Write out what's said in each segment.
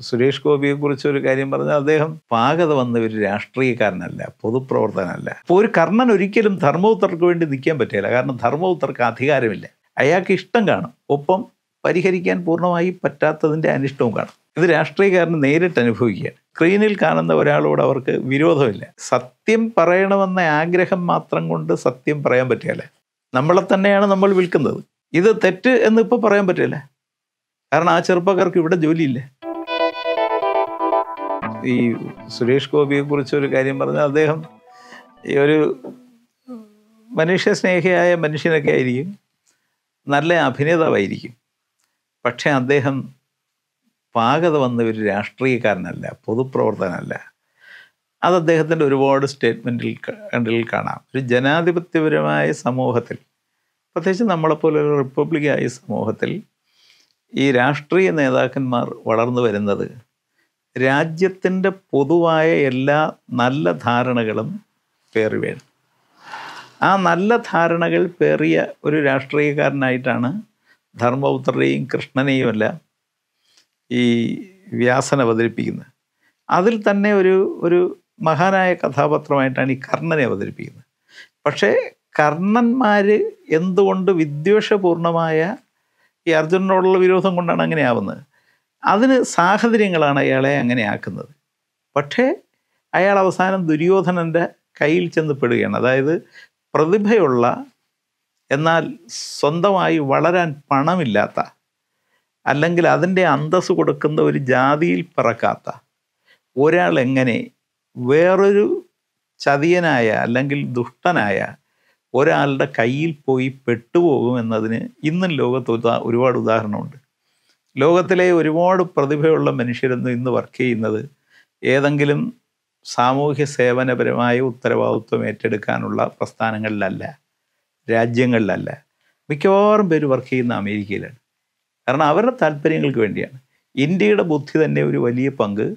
സുരേഷ് ഗോപിയെ കുറിച്ച് ഒരു കാര്യം പറഞ്ഞാൽ അദ്ദേഹം പാകത വന്ന ഒരു രാഷ്ട്രീയക്കാരനല്ല പൊതുപ്രവർത്തനല്ല അപ്പോൾ ഒരു കർണൻ ഒരിക്കലും ധർമ്മപുത്രർക്ക് വേണ്ടി നിൽക്കാൻ പറ്റില്ല. കാരണം ധർമ്മപുത്രർക്ക് അധികാരമില്ല. അയാൾക്ക് ഇഷ്ടം കാണും. ഒപ്പം പരിഹരിക്കാൻ പൂർണമായി പറ്റാത്തതിന്റെ അനിഷ്ടവും കാണും. ഇത് രാഷ്ട്രീയക്കാരന് നേരിട്ട് അനുഭവിക്കുകയാണ്. സ്ക്രീനിൽ കാണുന്ന ഒരാളോട് അവർക്ക് വിരോധമില്ല. സത്യം പറയണമെന്ന ആഗ്രഹം മാത്രം കൊണ്ട് സത്യം പറയാൻ പറ്റില്ല നമ്മളെ തന്നെയാണ് നമ്മൾ വിൽക്കുന്നത്. ഇത് തെറ്റ് എന്ന് ഇപ്പോൾ പറയാൻ പറ്റില്ല കാരണം ആ ചെറുപ്പക്കാർക്ക് ഇവിടെ ജോലിയില്ല. ഈ സുരേഷ് ഗോപിയെ കുറിച്ച് ഒരു കാര്യം പറഞ്ഞാൽ അദ്ദേഹം ഈ ഒരു മനുഷ്യ സ്നേഹിയായ മനുഷ്യനൊക്കെ ആയിരിക്കും. നല്ല അഭിനേതാവായിരിക്കും. പക്ഷേ അദ്ദേഹം പാകത വന്ന ഒരു രാഷ്ട്രീയക്കാരനല്ല പൊതുപ്രവർത്തനല്ല അത് അദ്ദേഹത്തിന്റെ ഒരുപാട് സ്റ്റേറ്റ്മെന്റിൽ കണ്ടിൽ കാണാം. ഒരു ജനാധിപത്യപരമായ സമൂഹത്തിൽ പ്രത്യേകിച്ച് നമ്മളെപ്പോലെ ഒരു റിപ്പബ്ലിക്കായ സമൂഹത്തിൽ ഈ രാഷ്ട്രീയ നേതാക്കന്മാർ വളർന്നു വരുന്നത് രാജ്യത്തിന്റെ പൊതുവായ എല്ലാ നല്ല ധാരണകളും പേറി വീഴും. ആ നല്ല ധാരണകൾ പേറിയ ഒരു രാഷ്ട്രീയക്കാരനായിട്ടാണ് കൃഷ്ണനെയും അല്ല ഈ വ്യാസൻ അവതരിപ്പിക്കുന്നത്. അതിൽ തന്നെ ഒരു ഒരു മഹാനായ കഥാപാത്രമായിട്ടാണ് ഈ കർണനെ അവതരിപ്പിക്കുന്നത്. പക്ഷേ കർണന്മാർ എന്തുകൊണ്ട് വിദ്വേഷപൂർണമായ ഈ അർജുനനോടുള്ള വിരോധം കൊണ്ടാണ് അങ്ങനെ ആവുന്നത് അതിന് സാഹചര്യങ്ങളാണ് അയാളെ അങ്ങനെ ആക്കുന്നത്. പക്ഷേ അയാൾ അവസാനം ദുര്യോധനന്റെ കയ്യിൽ ചെന്ന് പെടുകയാണ്. അതായത് പ്രതിഭയുള്ള എന്നാൽ സ്വന്തമായി വളരാൻ പണമില്ലാത്ത അല്ലെങ്കിൽ അതിന്റെ അന്തസ് കൊടുക്കുന്ന ഒരു ജാതിയിൽ പിറക്കാത്ത ഒരാൾ എങ്ങനെ വേറൊരു ചതിയനായ അല്ലെങ്കിൽ ദുഷ്ടനായ ഒരാളുടെ കയ്യിൽ പോയി പെട്ടുപോകും എന്നതിന് ഇന്നും ലോകത്ത് ഒരുപാട് ഉദാഹരണമുണ്ട്. ലോകത്തിലെ ഒരുപാട് പ്രതിഭയുള്ള മനുഷ്യരൊന്നും ഇന്ന് വർക്ക് ചെയ്യുന്നത് ഏതെങ്കിലും സാമൂഹ്യ സേവനപരമായ ഉത്തരവാദിത്വം ഏറ്റെടുക്കാനുള്ള പ്രസ്ഥാനങ്ങളിലല്ല രാജ്യങ്ങളിലല്ല. മിക്കവാറും പേര് വർക്ക് ചെയ്യുന്ന അമേരിക്കയിലാണ്. കാരണം അവരുടെ താല്പര്യങ്ങൾക്ക് വേണ്ടിയാണ്. ഇന്ത്യയുടെ ബുദ്ധി തന്നെ ഒരു വലിയ പങ്ക്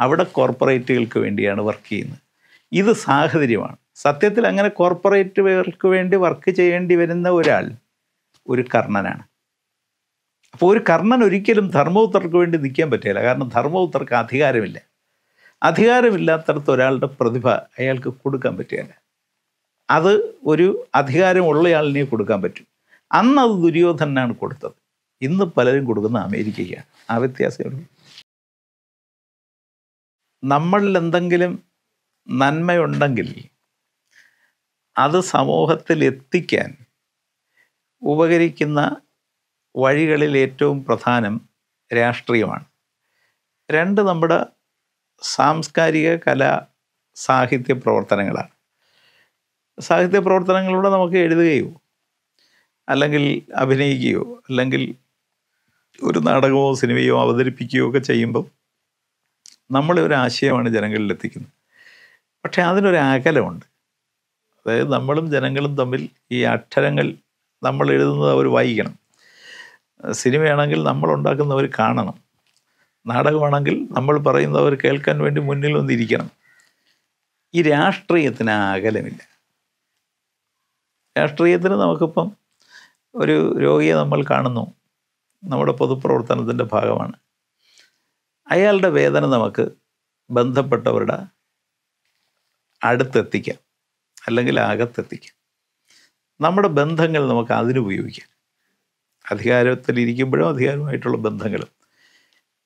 അവിടെ കോർപ്പറേറ്റുകൾക്ക് വേണ്ടിയാണ് വർക്ക് ചെയ്യുന്നത്. ഇത് സാഹചര്യമാണ്. സത്യത്തിൽ അങ്ങനെ കോർപ്പറേറ്റുകൾക്ക് വേണ്ടി വർക്ക് ചെയ്യേണ്ടി വരുന്ന ഒരാൾ ഒരു കർണനാണ്. അപ്പോൾ ഒരു കർണൻ ഒരിക്കലും ധർമ്മപുത്രർക്ക് വേണ്ടി നിൽക്കാൻ പറ്റില്ല. കാരണം ധർമ്മപുത്രർക്ക് അധികാരമില്ല. അധികാരമില്ലാത്തടത്ത് ഒരാളുടെ പ്രതിഭ അയാൾക്ക് കൊടുക്കാൻ പറ്റുകയില്ല. അത് ഒരു അധികാരമുള്ളയാളിനെ കൊടുക്കാൻ പറ്റും. അന്ന് അത് ദുര്യോധനാണ് കൊടുത്തത്. ഇന്ന് പലരും കൊടുക്കുന്ന അമേരിക്കയ്ക്കാണ് ആ വ്യത്യാസമേ നമ്മളിൽ എന്തെങ്കിലും നന്മയുണ്ടെങ്കിൽ അത് സമൂഹത്തിൽ എത്തിക്കാൻ ഉപകരിക്കുന്ന വഴികളിൽ ഏറ്റവും പ്രധാനം രാഷ്ട്രീയമാണ്. രണ്ട് നമ്മുടെ സാംസ്കാരിക കല സാഹിത്യ പ്രവർത്തനങ്ങളാണ്. സാഹിത്യ പ്രവർത്തനങ്ങളിലൂടെ നമുക്ക് എഴുതുകയോ അല്ലെങ്കിൽ അഭിനയിക്കുകയോ അല്ലെങ്കിൽ ഒരു നാടകമോ സിനിമയോ അവതരിപ്പിക്കുകയോ ഒക്കെ ചെയ്യുമ്പം നമ്മളെ ഒരു ആശയമാണ് ജനങ്ങളിൽ എത്തിക്കുന്നത്. പക്ഷേ അതിനൊരു അകലമുണ്ട്. അതായത് നമ്മളും ജനങ്ങളും തമ്മിൽ ഈ അക്ഷരങ്ങൾ നമ്മൾ എഴുതുന്നത് അവർ വായിക്കണം. സിനിമയാണെങ്കിൽ നമ്മൾ ഉണ്ടാക്കുന്നവർ കാണണം. നാടകമാണെങ്കിൽ നമ്മൾ പറയുന്നവർ കേൾക്കാൻ വേണ്ടി മുന്നിൽ വന്നിരിക്കണം. ഈ രാഷ്ട്രീയത്തിന് അകലമില്ല. രാഷ്ട്രീയത്തിന് നമുക്കിപ്പം ഒരു രോഗിയെ നമ്മൾ കാണുന്നു. നമ്മുടെ പൊതുപ്രവർത്തനത്തിന്റെ ഭാഗമാണ്. അയാളുടെ വേദന നമുക്ക് ബന്ധപ്പെട്ടവരുടെ അടുത്തെത്തിക്കാം. അല്ലെങ്കിൽ അകത്തെത്തിക്കാം. നമ്മുടെ ബന്ധങ്ങൾ നമുക്ക് അതിനുപയോഗിക്കാം. അധികാരത്തിലിരിക്കുമ്പോഴും അധികാരമായിട്ടുള്ള ബന്ധങ്ങളും.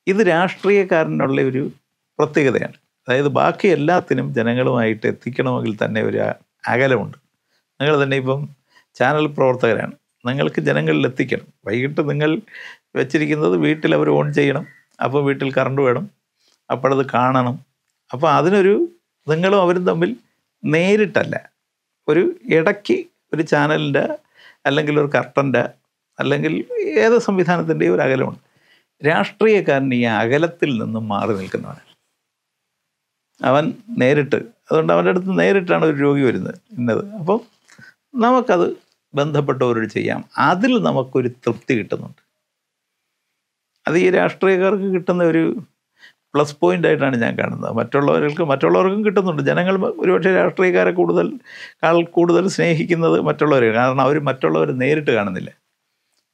ഇത് രാഷ്ട്രീയക്കാരനുള്ള ഒരു പ്രത്യേകതയാണ്. അതായത് ബാക്കി എല്ലാത്തിനും ജനങ്ങളുമായിട്ട് എത്തിക്കണമെങ്കിൽ തന്നെ ഒരു അകലമുണ്ട്. നിങ്ങൾ തന്നെ ഇപ്പം ചാനൽ പ്രവർത്തകരാണ്. നിങ്ങൾക്ക് ജനങ്ങളിൽ എത്തിക്കണം. വൈകിട്ട് നിങ്ങൾ വെച്ചിരിക്കുന്നത് വീട്ടിൽ അവർ ഓൺ ചെയ്യണം. അപ്പോൾ വീട്ടിൽ കറണ്ട് വേണം. അപ്പോഴത് കാണണം. അപ്പോൾ അതിനൊരു നിങ്ങളും അവരും തമ്മിൽ നേരിട്ടല്ല. ഒരു ഇടയ്ക്ക് ഒരു ചാനലിന്റെ അല്ലെങ്കിൽ ഒരു കർട്ടന്റെ അല്ലെങ്കിൽ ഏത് സംവിധാനത്തിന്റെയും ഒരു അകലമുണ്ട്. രാഷ്ട്രീയക്കാരൻ ഈ അകലത്തിൽ നിന്നും മാറി നിൽക്കുന്നവനാണ്. അവൻ നേരിട്ട് അതുകൊണ്ട് അവന്റെ അടുത്ത് നേരിട്ടാണ് ഒരു രോഗി വരുന്നത് ഇന്നത്. അപ്പം നമുക്കത് ബന്ധപ്പെട്ടവരോട് ചെയ്യാം. അതിൽ നമുക്കൊരു തൃപ്തി കിട്ടുന്നുണ്ട്. അത് ഈ രാഷ്ട്രീയക്കാർക്ക് കിട്ടുന്ന ഒരു പ്ലസ് പോയിന്റ് ആയിട്ടാണ് ഞാൻ കാണുന്നത്. മറ്റുള്ളവർക്ക് മറ്റുള്ളവർക്കും കിട്ടുന്നുണ്ട്. ജനങ്ങൾ ഒരുപക്ഷെ രാഷ്ട്രീയക്കാരെ കൂടുതൽ ആൾ കൂടുതൽ സ്നേഹിക്കുന്നത് മറ്റുള്ളവരെ കാരണം അവർ മറ്റുള്ളവരെ നേരിട്ട് കാണുന്നില്ല.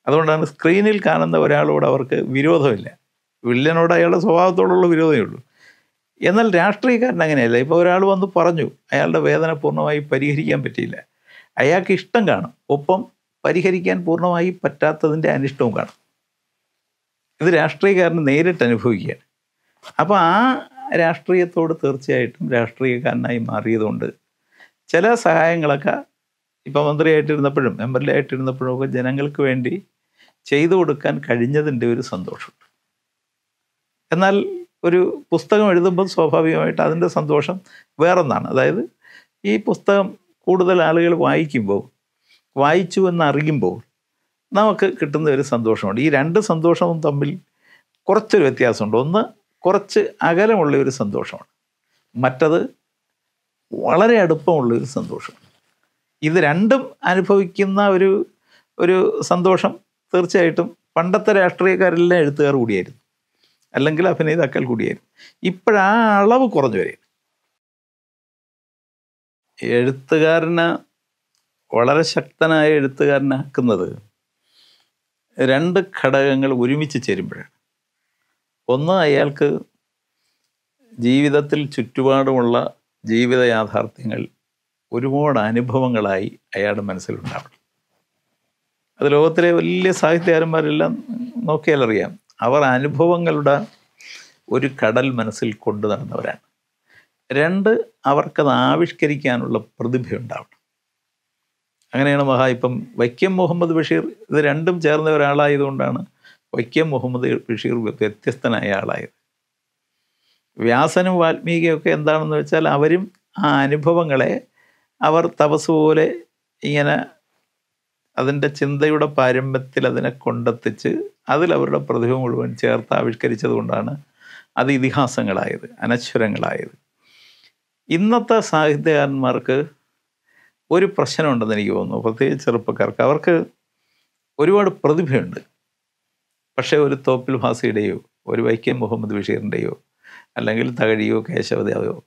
അതുകൊണ്ടാണ് സ്ക്രീനിൽ കാണുന്ന ഒരാളോട് അവർക്ക് വിരോധമില്ല. വില്ലനോട് അയാളുടെ സ്വഭാവത്തോടുള്ള വിരോധമേ ഉള്ളൂ. എന്നാൽ രാഷ്ട്രീയക്കാരൻ അങ്ങനെയല്ല. ഇപ്പോൾ ഒരാൾ വന്ന് പറഞ്ഞു അയാളുടെ വേദന പൂർണമായി പരിഹരിക്കാൻ പറ്റിയില്ല. അയാൾക്ക് ഇഷ്ടം കാണും. ഒപ്പം പരിഹരിക്കാൻ പൂർണമായി പറ്റാത്തതിന്റെ അനിഷ്ടവും കാണും. ഇത് രാഷ്ട്രീയക്കാരന് നേരിട്ട് അനുഭവിക്കുകയാണ്. അപ്പോൾ ആ രാഷ്ട്രീയത്തോട് തീർച്ചയായിട്ടും രാഷ്ട്രീയക്കാരനായി മാറിയതുകൊണ്ട് ചില സഹായങ്ങളൊക്കെ ഇപ്പോൾ മന്ത്രിയായിട്ടിരുന്നപ്പോഴും എം എൽ എ ആയിട്ടിരുന്നപ്പോഴും ഒക്കെ ജനങ്ങൾക്ക് വേണ്ടി ചെയ്തു കൊടുക്കാൻ കഴിഞ്ഞതിന്റെ ഒരു സന്തോഷമുണ്ട്. എന്നാൽ ഒരു പുസ്തകം എഴുതുമ്പോൾ സ്വാഭാവികമായിട്ട് അതിന്റെ സന്തോഷം വേറൊന്നാണ്. അതായത് ഈ പുസ്തകം കൂടുതൽ ആളുകൾ വായിക്കുമ്പോൾ വായിച്ചു എന്നറിയുമ്പോൾ നമുക്ക് കിട്ടുന്ന ഒരു സന്തോഷമുണ്ട്. ഈ രണ്ട് സന്തോഷവും തമ്മിൽ കുറച്ചൊരു വ്യത്യാസമുണ്ട്. ഒന്ന് കുറച്ച് അകലമുള്ള ഒരു സന്തോഷമാണ്. മറ്റത് വളരെ അടുപ്പമുള്ള ഒരു സന്തോഷം ഇത് രണ്ടും അനുഭവിക്കുന്ന ഒരു ഒരു സന്തോഷം തീർച്ചയായിട്ടും പണ്ടത്തെ രാഷ്ട്രീയക്കാരെല്ലാം എഴുത്തുകാർ കൂടിയായിരുന്നു. അല്ലെങ്കിൽ അഭിനേതാക്കൾ കൂടിയായിരുന്നു. ഇപ്പോഴാ അളവ് കുറഞ്ഞു വരും. എഴുത്തുകാരന് വളരെ ശക്തനായ എഴുത്തുകാരനാക്കുന്നത് രണ്ട് ഘടകങ്ങൾ ഒരുമിച്ച് ചേരുമ്പോഴാണ്. ഒന്ന് അയാൾക്ക് ജീവിതത്തിൽ ചുറ്റുപാടുമുള്ള ജീവിത യാഥാർത്ഥ്യങ്ങൾ ഒരുപാട് അനുഭവങ്ങളായി അയാളുടെ മനസ്സിലുണ്ടാവണം. അത് ലോകത്തിലെ വലിയ സാഹിത്യകാരന്മാരെല്ലാം നോക്കിയാൽ അറിയാം. അവർ അനുഭവങ്ങളുടെ ഒരു കടൽ മനസ്സിൽ കൊണ്ടു നടന്നവരാണ്. രണ്ട് അവർക്കത് ആവിഷ്കരിക്കാനുള്ള പ്രതിഭയുണ്ടാവണം. അങ്ങനെയാണ് മഹാ ഇപ്പം വൈക്കം മുഹമ്മദ് ബഷീർ ഇത് രണ്ടും ചേർന്ന ഒരാളായതുകൊണ്ടാണ് വൈക്കം മുഹമ്മദ് ബഷീർ വ്യത്യസ്തനായ ആളായത്. വ്യാസനും വാൽമീകിയൊക്കെ എന്താണെന്ന് വെച്ചാൽ അവരും ആ അനുഭവങ്ങളെ അവർ തപസ് പോലെ ഇങ്ങനെ അതിന്റെ ചിന്തയുടെ പാരമ്യത്തിൽ അതിനെ കൊണ്ടെത്തിച്ച് അതിൽ അവരുടെ പ്രതിഭ മുഴുവൻ ചേർത്ത് ആവിഷ്കരിച്ചത് കൊണ്ടാണ് അത് ഇതിഹാസങ്ങളായത് അനശ്വരങ്ങളായത്. ഇന്നത്തെ സാഹിത്യകാരന്മാർക്ക് ഒരു പ്രശ്നമുണ്ടെന്ന് എനിക്ക് തോന്നുന്നു. പ്രത്യേകിച്ച് ചെറുപ്പക്കാർക്ക്. അവർക്ക് ഒരുപാട് പ്രതിഭയുണ്ട്. പക്ഷേ ഒരു തോപ്പിൽ ഭാസിയുടെയോ ഒരു വൈക്കം മുഹമ്മദ് ബഷീറിന്റെയോ അല്ലെങ്കിൽ തകഴിയോ കേശവദേവയോ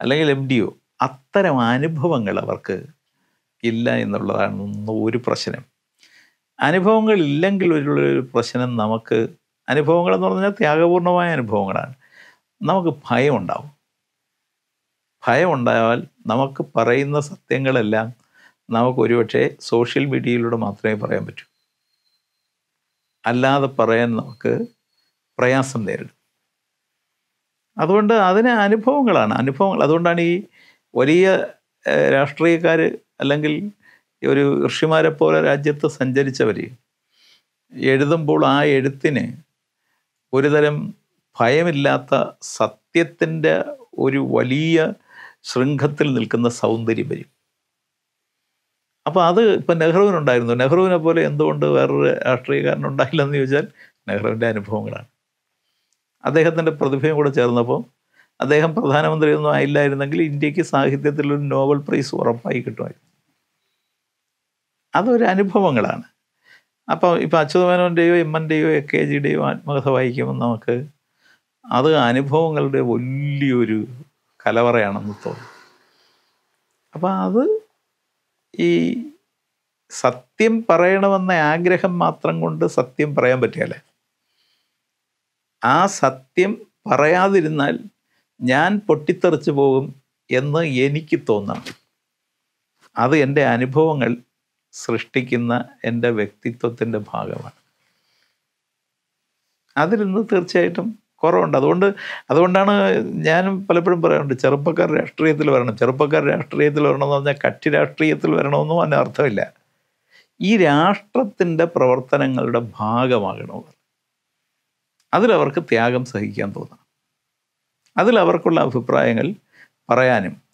അല്ലെങ്കിൽ എം ഡിയോ അത്തരം അനുഭവങ്ങൾ അവർക്ക് ഇല്ല എന്നുള്ളതാണ് ഒരു പ്രശ്നം. അനുഭവങ്ങൾ ഇല്ലെങ്കിൽ ഒരു പ്രശ്നം നമുക്ക് അനുഭവങ്ങൾ എന്ന് പറഞ്ഞാൽ ത്യാഗപൂർണമായ അനുഭവങ്ങളാണ്. നമുക്ക് ഭയം ഉണ്ടാവും ഭയം ഉണ്ടായാൽ നമുക്ക് പറയുന്ന സത്യങ്ങളെല്ലാം നമുക്ക് ഒരുപക്ഷെ സോഷ്യൽ മീഡിയയിലൂടെ മാത്രമേ പറയാൻ പറ്റൂ. അല്ലാതെ പറയാൻ നമുക്ക് പ്രയാസം നേരിടും. അതുകൊണ്ട് അതിന് അനുഭവങ്ങളാണ്. അനുഭവങ്ങൾ അതുകൊണ്ടാണ് ഈ വലിയ രാഷ്ട്രീയക്കാർ അല്ലെങ്കിൽ ഒരു ഋഷിമാരെ പോലെ രാജ്യത്ത് സഞ്ചരിച്ചവർ എഴുതുമ്പോൾ ആ എഴുത്തിന് ഒരുതരം ഭയമില്ലാത്ത സത്യത്തിന്റെ ഒരു വലിയ ശൃംഖത്തിൽ നിൽക്കുന്ന സൗന്ദര്യം വരും. അപ്പോൾ അത് ഇപ്പം നെഹ്റുവിനുണ്ടായിരുന്നു. നെഹ്റുവിനെ പോലെ എന്തുകൊണ്ട് വേറൊരു രാഷ്ട്രീയക്കാരനുണ്ടായില്ലെന്ന് ചോദിച്ചാൽ നെഹ്റുവിന്റെ അനുഭവങ്ങളാണ്. അദ്ദേഹത്തിന്റെ പ്രതിഭയും കൂടെ ചേർന്നപ്പോൾ അദ്ദേഹം പ്രധാനമന്ത്രിയൊന്നും ആയില്ലായിരുന്നെങ്കിൽ ഇന്ത്യയ്ക്ക് സാഹിത്യത്തിലൊരു നോബൽ പ്രൈസ് ഉറപ്പായി കിട്ടുമായിരുന്നു. അതൊരു അനുഭവങ്ങളാണ്. അപ്പോൾ ഇപ്പോൾ അച്യുതമേനോന്റെയോ എം എന്റെയോ എ കെ ജിയുടെയോ ആത്മകഥ വായിക്കുമ്പോൾ നമുക്ക് അത് അനുഭവങ്ങളുടെ വലിയൊരു കലവറയാണെന്ന് തോന്നും. അപ്പോൾ അത് ഈ സത്യം പറയണമെന്ന ആഗ്രഹം മാത്രം കൊണ്ട് സത്യം പറയാൻ പറ്റിയല്ലേ ആ സത്യം പറയാതിരുന്നാൽ ഞാൻ പൊട്ടിത്തെറിച്ചു പോകും എന്ന് എനിക്ക് തോന്നണം. അത് എന്റെ അനുഭവങ്ങൾ സൃഷ്ടിക്കുന്ന എന്റെ വ്യക്തിത്വത്തിന്റെ ഭാഗമാണ്. അതിലിന്ന് തീർച്ചയായിട്ടും കുറവുണ്ട്. അതുകൊണ്ട് അതുകൊണ്ടാണ് ഞാനും പലപ്പോഴും പറയാറുണ്ട് ചെറുപ്പക്കാർ രാഷ്ട്രീയത്തിൽ വരണം. ചെറുപ്പക്കാർ രാഷ്ട്രീയത്തിൽ വരണമെന്ന് പറഞ്ഞാൽ കക്ഷി രാഷ്ട്രീയത്തിൽ വരണമെന്നും അതിന് അർത്ഥമില്ല. ഈ രാഷ്ട്രത്തിന്റെ പ്രവർത്തനങ്ങളുടെ ഭാഗമാകണമവർ അതിലവർക്ക് ത്യാഗം സഹിക്കാൻ തോന്നണം. അതിലവർക്കുള്ള അഭിപ്രായങ്ങൾ പറയാനും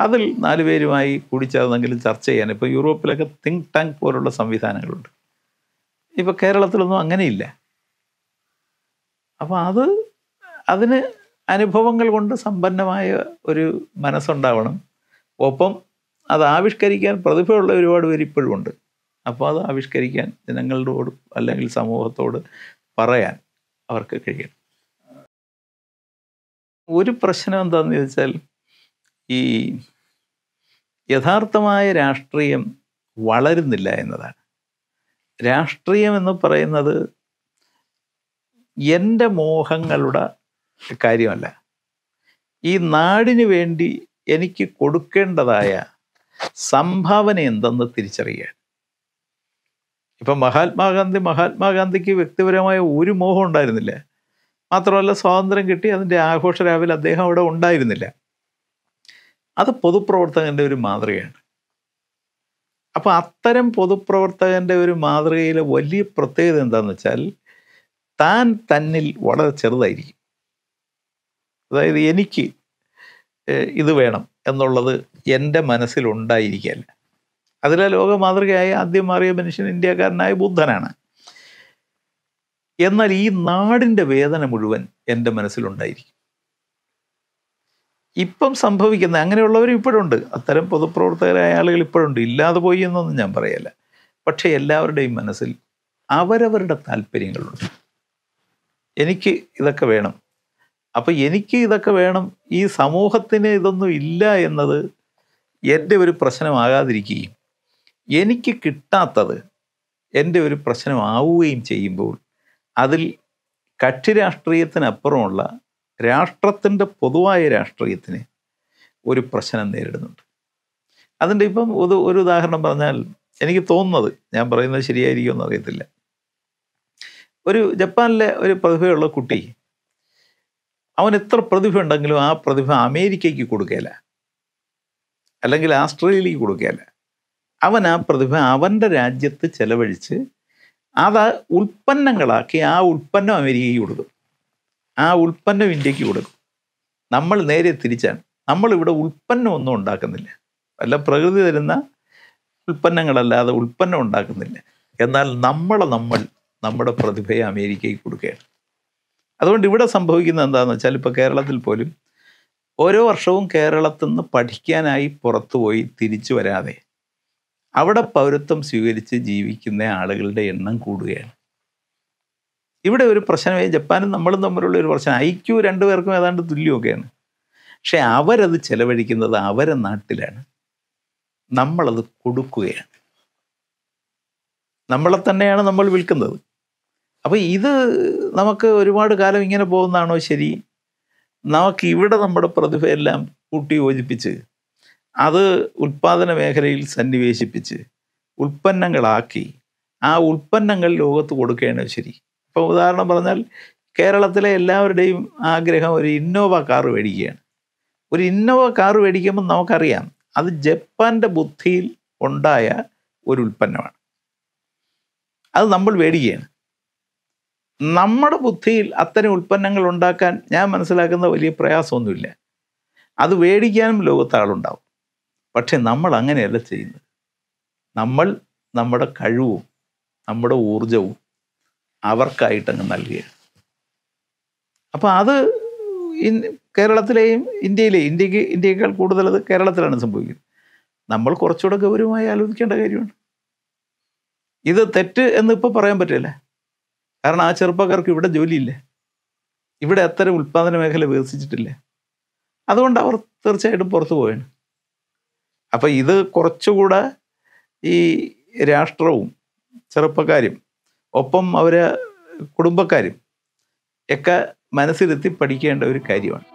അതിൽ നാല് പേരുമായി കൂടിച്ചേർന്നെങ്കിലും ചർച്ച ചെയ്യാൻ. ഇപ്പോൾ യൂറോപ്പിലൊക്കെ തിങ്ക് ടാങ്ക് പോലുള്ള സംവിധാനങ്ങളുണ്ട്. ഇപ്പോൾ കേരളത്തിലൊന്നും അങ്ങനെയില്ല. അപ്പോൾ അത് അതിന് അനുഭവങ്ങൾ കൊണ്ട് സമ്പന്നമായ ഒരു മനസ്സുണ്ടാവണം. ഒപ്പം അത് ആവിഷ്കരിക്കാൻ പ്രതിഭയുള്ള ഒരുപാട് പേര് ഇപ്പോഴും ഉണ്ട്. അപ്പോൾ അത് ആവിഷ്കരിക്കാൻ ജനങ്ങളോട് അല്ലെങ്കിൽ സമൂഹത്തോട് പറയാൻ അവർക്ക് കഴിയണം. ഒരു പ്രശ്നം എന്താണെന്ന് ചോദിച്ചാൽ ഈ യഥാർത്ഥമായ രാഷ്ട്രീയം വളരുന്നില്ല എന്നതാണ്. രാഷ്ട്രീയം എന്ന് പറയുന്നത് എന്റെ മോഹങ്ങളുടെ കാര്യമല്ല. ഈ നാടിന് വേണ്ടി എനിക്ക് കൊടുക്കേണ്ടതായ സംഭാവന എന്തെന്ന് തിരിച്ചറിയുക ഇപ്പം മഹാത്മാഗാന്ധി മഹാത്മാഗാന്ധിക്ക് വ്യക്തിപരമായ ഒരു മോഹം ഉണ്ടായിരുന്നില്ല. മാത്രമല്ല സ്വാതന്ത്ര്യം കിട്ടി അതിന്റെ ആഘോഷ രാവിലെ അദ്ദേഹം അവിടെ ഉണ്ടായിരുന്നില്ല. അത് പൊതുപ്രവർത്തകന്റെ ഒരു മാതൃകയാണ്. അപ്പോൾ അത്തരം പൊതുപ്രവർത്തകന്റെ ഒരു മാതൃകയിലെ വലിയ പ്രത്യേകത എന്താണെന്ന് വെച്ചാൽ താൻ തന്നിൽ വളരെ ചെറുതായിരിക്കും. അതായത് എനിക്ക് ഇത് വേണം എന്നുള്ളത് എന്റെ മനസ്സിലുണ്ടായിരിക്കല്ല അതിലെ ലോക മാതൃകയായ ആദ്യം മാറിയ മനുഷ്യൻ ഇന്ത്യക്കാരനായ ബുദ്ധനാണ്. എന്നാൽ ഈ നാടിന്റെ വേദന മുഴുവൻ എന്റെ മനസ്സിലുണ്ടായിരിക്കും. ഇപ്പം സംഭവിക്കുന്ന അങ്ങനെയുള്ളവരും ഇപ്പോഴുണ്ട്. അത്തരം പൊതുപ്രവർത്തകരായ ആളുകൾ ഇപ്പോഴുണ്ട്. ഇല്ലാതെ പോയി എന്നൊന്നും ഞാൻ പറയല്ല. പക്ഷേ എല്ലാവരുടെയും മനസ്സിൽ അവരവരുടെ താല്പര്യങ്ങളുണ്ട്. എനിക്ക് ഇതൊക്കെ വേണം. അപ്പോൾ എനിക്ക് ഇതൊക്കെ വേണം. ഈ സമൂഹത്തിന് ഇതൊന്നും ഇല്ല എന്നത് എന്റെ ഒരു പ്രശ്നമാകാതിരിക്കുകയും എനിക്ക് കിട്ടാത്തത് എന്റെ ഒരു പ്രശ്നമാവുകയും ചെയ്യുമ്പോൾ അതിൽ കക്ഷി രാഷ്ട്രീയത്തിനപ്പുറമുള്ള രാഷ്ട്രത്തിന്റെ പൊതുവായ രാഷ്ട്രീയത്തിന് ഒരു പ്രശ്നം നേരിടുന്നുണ്ട്. അതിന്റെ ഇപ്പം ഒരു ഒരു ഉദാഹരണം പറഞ്ഞാൽ എനിക്ക് തോന്നുന്നത് ഞാൻ പറയുന്നത് ശരിയായിരിക്കുമെന്ന് അറിയത്തില്ല. ഒരു ജപ്പാനിലെ ഒരു പ്രതിഭയുള്ള കുട്ടി അവൻ എത്ര പ്രതിഭ ഉണ്ടെങ്കിലും ആ പ്രതിഭ അമേരിക്കയ്ക്ക് കൊടുക്കുകയില്ല അല്ലെങ്കിൽ ആസ്ട്രേലിയക്ക് കൊടുക്കുകയില്ല അവൻ ആ പ്രതിഭ അവന്റെ രാജ്യത്ത് ചെലവഴിച്ച് അത് ഉൽപ്പന്നങ്ങളാക്കി ആ ഉൽപ്പന്നം അമേരിക്കയ്ക്ക് കൊടുക്കും ആ ഉൽപ്പന്നം ഇന്ത്യയ്ക്ക് കൊടുക്കും. നമ്മൾ നേരെ തിരിച്ചാണ്. നമ്മളിവിടെ ഉൽപ്പന്നം ഒന്നും ഉണ്ടാക്കുന്നില്ല. അല്ല പ്രകൃതി തരുന്ന ഉൽപ്പന്നങ്ങളല്ലാതെ ഉൽപ്പന്നം ഉണ്ടാക്കുന്നില്ല. എന്നാൽ നമ്മളെ നമ്മൾ നമ്മുടെ പ്രതിഭയെ അമേരിക്കയ്ക്ക് കൊടുക്കുകയാണ്. അതുകൊണ്ട് ഇവിടെ സംഭവിക്കുന്നത് എന്താണെന്ന് വെച്ചാൽ ഇപ്പോൾ കേരളത്തിൽ പോലും ഓരോ വർഷവും കേരളത്തിൽ നിന്ന് പഠിക്കാനായി പുറത്തുപോയി തിരിച്ചു വരാതെ അവിടെ പൗരത്വം സ്വീകരിച്ച് ജീവിക്കുന്ന ആളുകളുടെ എണ്ണം കൂടുകയാണ്. ഇവിടെ ഒരു പ്രശ്നമേ ജപ്പാനും നമ്മളും തമ്മിലുള്ള ഒരു പ്രശ്നം. ഐ ഐക്യു രണ്ടുപേർക്കും ഏതാണ്ട് തുല്യമൊക്കെയാണ്. പക്ഷെ അവരത് ചെലവഴിക്കുന്നത് അവരെ നാട്ടിലാണ്. നമ്മളത് കൊടുക്കുകയാണ്. നമ്മളെ തന്നെയാണ് നമ്മൾ വിൽക്കുന്നത്. അപ്പോൾ ഇത് നമുക്ക് ഒരുപാട് കാലം ഇങ്ങനെ പോകുന്നതാണോ ശരി? നമുക്ക് ഇവിടെ നമ്മുടെ പ്രതിഭയെല്ലാം കൂട്ടി യോജിപ്പിച്ച് അത് ഉൽപ്പാദന മേഖലയിൽ സന്നിവേശിപ്പിച്ച് ഉൽപ്പന്നങ്ങളാക്കി ആ ഉൽപ്പന്നങ്ങൾ ലോകത്ത് കൊടുക്കുകയാണോ ശരി? ഇപ്പോൾ ഉദാഹരണം പറഞ്ഞാൽ കേരളത്തിലെ എല്ലാവരുടെയും ആഗ്രഹം ഒരു ഇന്നോവ കാർ മേടിക്കുകയാണ്. ഒരു ഇന്നോവ കാർ മേടിക്കുമ്പോൾ നമുക്കറിയാം അത് ജപ്പാന്റെ ബുദ്ധിയിൽ ഉണ്ടായ ഒരു ഉൽപ്പന്നമാണ്. അത് നമ്മൾ മേടിക്കുകയാണ്. നമ്മുടെ ബുദ്ധിയിൽ അത്തരം ഉൽപ്പന്നങ്ങൾ ഉണ്ടാക്കാൻ ഞാൻ മനസ്സിലാക്കുന്ന വലിയ പ്രയാസമൊന്നുമില്ല. അത് മേടിക്കാനും ലോകത്ത് ആളുണ്ടാവും. പക്ഷെ നമ്മൾ അങ്ങനെയല്ല ചെയ്യുന്നത്. നമ്മൾ നമ്മുടെ കഴിവും നമ്മുടെ ഊർജവും അവർക്കായിട്ടങ്ങ് നൽകുകയാണ് അപ്പോൾ അത് കേരളത്തിലെയും ഇന്ത്യയിലെയും ഇന്ത്യയ്ക്ക് ഇന്ത്യയേക്കാൾ കൂടുതൽ അത് കേരളത്തിലാണ് സംഭവിക്കുന്നത്. നമ്മൾ കുറച്ചുകൂടെ ഗൗരവമായി ആലോചിക്കേണ്ട കാര്യമാണ്. ഇത് തെറ്റ് എന്ന് ഇപ്പോൾ പറയാൻ പറ്റില്ല. കാരണം ആ ചെറുപ്പക്കാർക്ക് ഇവിടെ ജോലിയില്ല. ഇവിടെ അത്തരം ഉൽപ്പാദന മേഖല വികസിച്ചിട്ടില്ല. അതുകൊണ്ട് അവർ തീർച്ചയായിട്ടും പുറത്തു പോവാണ്. അപ്പം ഇത് കുറച്ചുകൂടെ ഈ രാഷ്ട്രവും ചെറുപ്പക്കാരും ഒപ്പം അവരെ കുടുംബക്കാരും ഒക്കെ മനസ്സിലെത്തി പഠിക്കേണ്ട ഒരു കാര്യമാണ്.